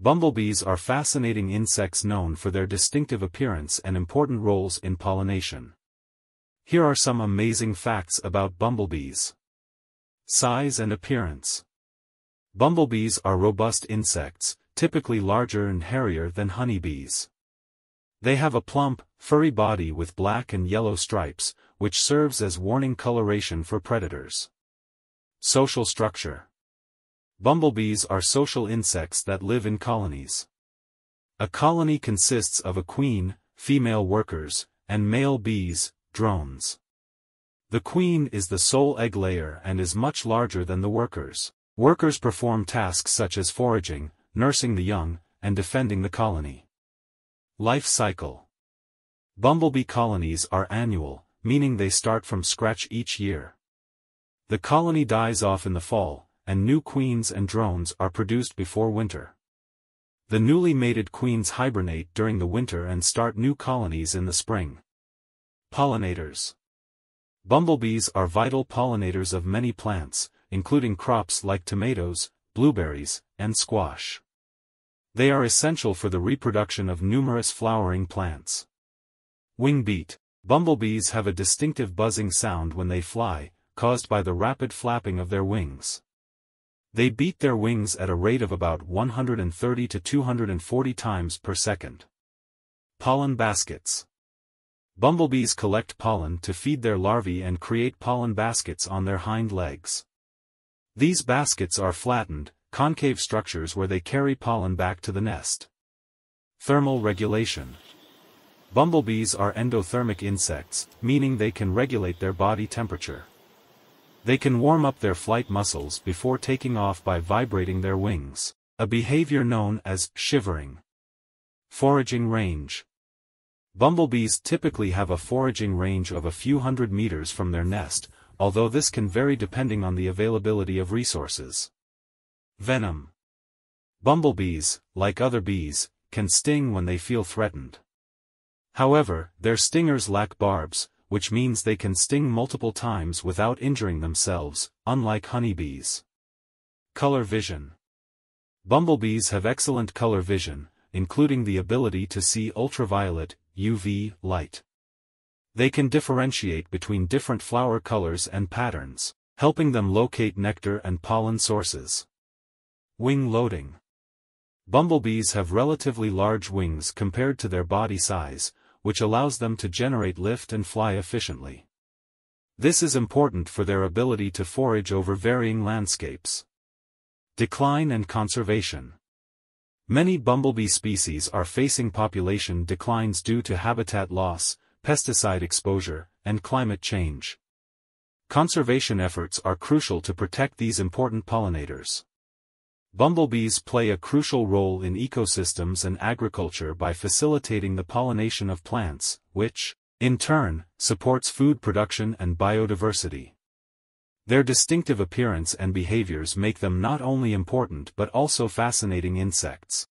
Bumblebees are fascinating insects known for their distinctive appearance and important roles in pollination. Here are some amazing facts about bumblebees. Size and appearance. Bumblebees are robust insects, typically larger and hairier than honeybees. They have a plump, furry body with black and yellow stripes, which serves as warning coloration for predators. Social structure. Bumblebees are social insects that live in colonies. A colony consists of a queen, female workers, and male bees, drones. The queen is the sole egg layer and is much larger than the workers. Workers perform tasks such as foraging, nursing the young, and defending the colony. Life cycle. Bumblebee colonies are annual, meaning they start from scratch each year. The colony dies off in the fall, and new queens and drones are produced before winter. The newly mated queens hibernate during the winter and start new colonies in the spring. Pollinators Bumblebees are vital pollinators of many plants, including crops like tomatoes, blueberries, and squash. They are essential for the reproduction of numerous flowering plants. Wing beat. Bumblebees have a distinctive buzzing sound when they fly, caused by the rapid flapping of their wings. They beat their wings at a rate of about 130 to 240 times per second. Pollen baskets. Bumblebees collect pollen to feed their larvae and create pollen baskets on their hind legs. These baskets are flattened, concave structures where they carry pollen back to the nest. Thermal regulation. Bumblebees are endothermic insects, meaning they can regulate their body temperature. They can warm up their flight muscles before taking off by vibrating their wings, a behavior known as shivering. Foraging range. Bumblebees typically have a foraging range of a few hundred meters from their nest, although this can vary depending on the availability of resources. Venom. Bumblebees, like other bees, can sting when they feel threatened. However, their stingers lack barbs, which means they can sting multiple times without injuring themselves, unlike honeybees. Color vision. Bumblebees have excellent color vision, including the ability to see ultraviolet, UV, light. They can differentiate between different flower colors and patterns, helping them locate nectar and pollen sources. Wing loading. Bumblebees have relatively large wings compared to their body size, which allows them to generate lift and fly efficiently. This is important for their ability to forage over varying landscapes. Decline and conservation. Many bumblebee species are facing population declines due to habitat loss, pesticide exposure, and climate change. Conservation efforts are crucial to protect these important pollinators. Bumblebees play a crucial role in ecosystems and agriculture by facilitating the pollination of plants, which, in turn, supports food production and biodiversity. Their distinctive appearance and behaviors make them not only important but also fascinating insects.